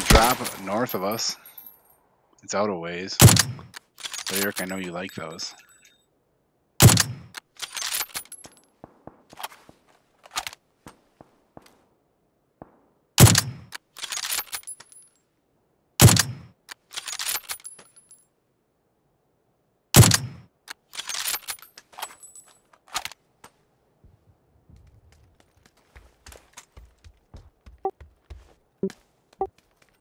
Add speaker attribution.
Speaker 1: drop north of us. It's out of ways. But Eric, I know you like those.